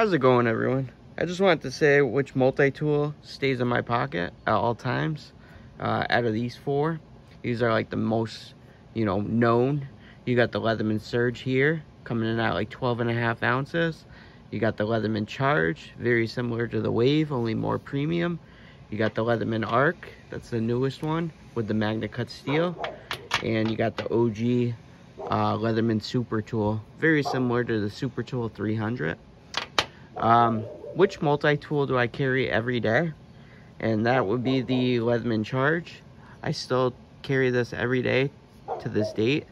How's it going everyone? I just wanted to say which multi-tool stays in my pocket at all times. Uh, out of these four, these are like the most, you know, known. You got the Leatherman Surge here, coming in at like 12 and a half ounces. You got the Leatherman Charge, very similar to the Wave, only more premium. You got the Leatherman Arc, that's the newest one, with the Magna Cut steel. And you got the OG uh, Leatherman Super Tool, very similar to the Super Tool 300. Um, which multi-tool do I carry every day? And that would be the Leatherman Charge. I still carry this every day to this date.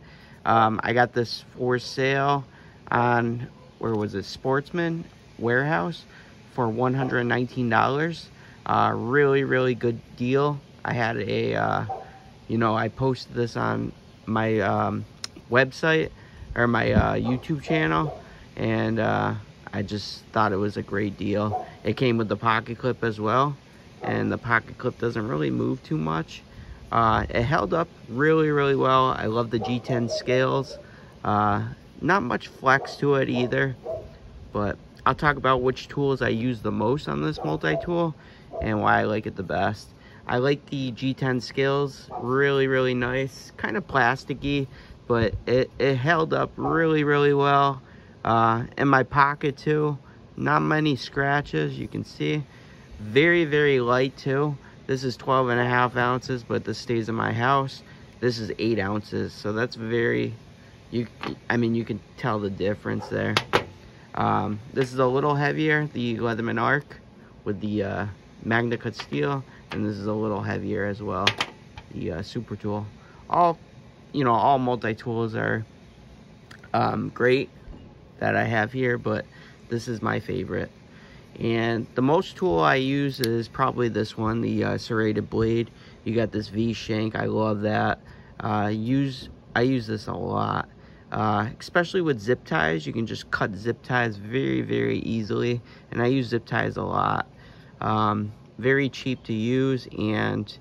Um, I got this for sale on, where was it, Sportsman Warehouse for $119. Uh, really, really good deal. I had a, uh, you know, I posted this on my um, website or my uh, YouTube channel and uh, I just thought it was a great deal. It came with the pocket clip as well, and the pocket clip doesn't really move too much. Uh, it held up really, really well. I love the G10 scales. Uh, not much flex to it either, but I'll talk about which tools I use the most on this multi-tool and why I like it the best. I like the G10 scales, really, really nice, kind of plasticky, but it, it held up really, really well uh, in my pocket too. Not many scratches you can see. Very very light too. This is 12 and a half ounces but this stays in my house. This is eight ounces so that's very you i mean you can tell the difference there. Um, this is a little heavier the leatherman arc with the uh, magna cut steel and this is a little heavier as well the uh, super tool. All you know all multi-tools are um, great that I have here, but this is my favorite. And the most tool I use is probably this one, the uh, serrated blade. You got this V shank, I love that. Uh, use I use this a lot, uh, especially with zip ties. You can just cut zip ties very, very easily, and I use zip ties a lot. Um, very cheap to use, and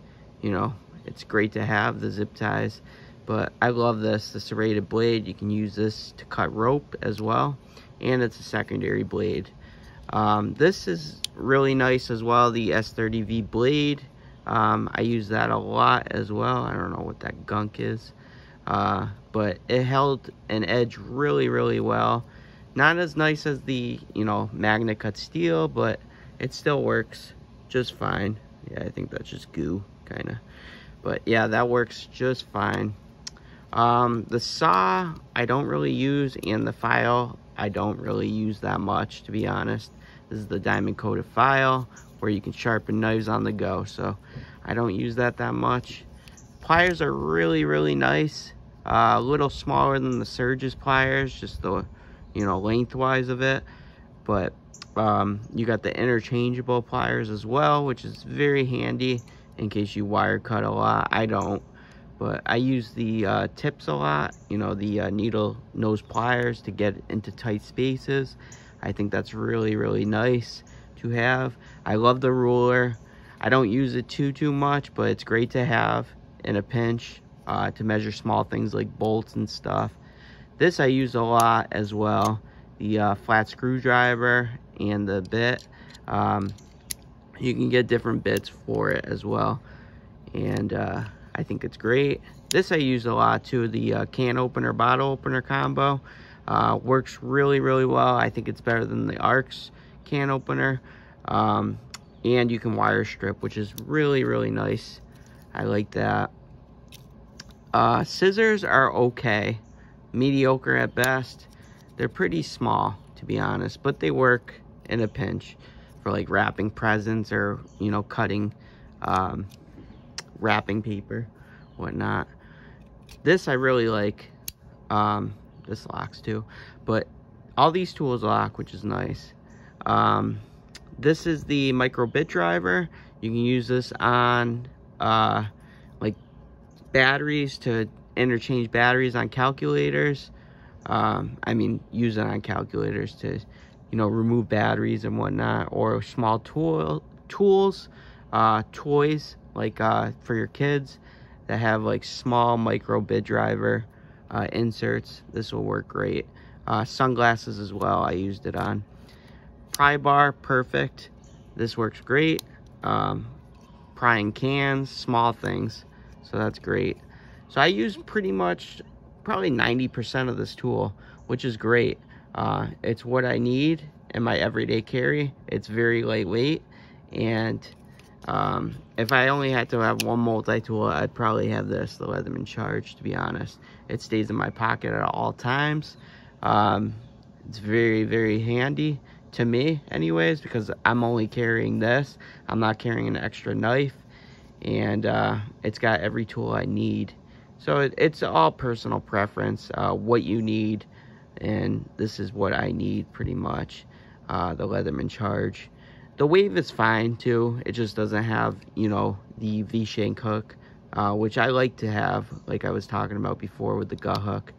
you know it's great to have the zip ties. But I love this, the serrated blade. You can use this to cut rope as well. And it's a secondary blade. Um, this is really nice as well, the S30V blade. Um, I use that a lot as well. I don't know what that gunk is. Uh, but it held an edge really, really well. Not as nice as the, you know, Magna Cut steel, but it still works just fine. Yeah, I think that's just goo, kind of. But yeah, that works just fine. Um, the saw I don't really use and the file I don't really use that much to be honest. This is the diamond coated file where you can sharpen knives on the go. So I don't use that that much. Pliers are really, really nice. Uh, a little smaller than the Surge's pliers, just the, you know, lengthwise of it. But um, you got the interchangeable pliers as well, which is very handy in case you wire cut a lot. I don't but I use the uh, tips a lot, you know, the uh, needle nose pliers to get into tight spaces. I think that's really, really nice to have. I love the ruler. I don't use it too, too much, but it's great to have in a pinch uh, to measure small things like bolts and stuff. This I use a lot as well. The uh, flat screwdriver and the bit. Um, you can get different bits for it as well. And uh, I think it's great. This I use a lot too, the uh, can opener, bottle opener combo. Uh, works really, really well. I think it's better than the Arc's can opener. Um, and you can wire strip, which is really, really nice. I like that. Uh, scissors are okay. Mediocre at best. They're pretty small, to be honest, but they work in a pinch for like wrapping presents or, you know, cutting um, wrapping paper, whatnot. This I really like. Um, this locks too, but all these tools lock, which is nice. Um, this is the micro bit driver. You can use this on uh, like batteries to interchange batteries on calculators. Um, I mean, use it on calculators to, you know, remove batteries and whatnot, or small tool tools, uh, toys like uh, for your kids that have like small micro bit driver uh, inserts. This will work great. Uh, sunglasses as well, I used it on. pry bar, perfect. This works great. Um, prying cans, small things. So that's great. So I use pretty much probably 90% of this tool, which is great. Uh, it's what I need in my everyday carry. It's very lightweight. And um, if I only had to have one multi-tool, I'd probably have this, the Leatherman Charge, to be honest. It stays in my pocket at all times. Um, it's very, very handy to me anyways, because I'm only carrying this. I'm not carrying an extra knife. And uh, it's got every tool I need. So it, it's all personal preference, uh, what you need. And this is what I need pretty much, uh, the Leatherman Charge. The wave is fine too. It just doesn't have, you know, the V-shank hook, uh, which I like to have, like I was talking about before with the gut hook.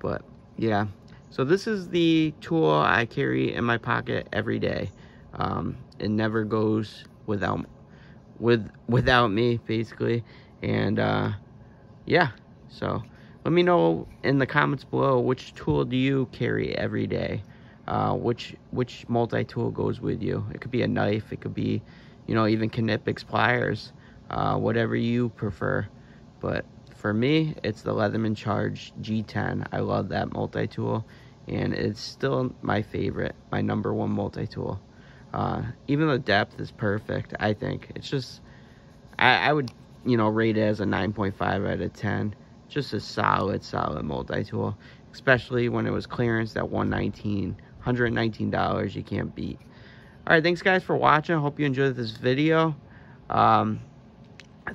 But yeah, so this is the tool I carry in my pocket every day. Um, it never goes without with without me basically. And uh, yeah, so let me know in the comments below which tool do you carry every day uh, which which multi-tool goes with you. It could be a knife, it could be, you know, even Knipex pliers, uh, whatever you prefer. But for me, it's the Leatherman Charge G10. I love that multi-tool, and it's still my favorite, my number one multi-tool. Uh, even the depth is perfect, I think. It's just, I, I would, you know, rate it as a 9.5 out of 10. Just a solid, solid multi-tool, especially when it was clearance at 119 $119 you can't beat. All right, thanks guys for watching. Hope you enjoyed this video. Um,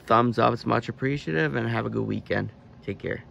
thumbs up, it's much appreciative, and have a good weekend. Take care.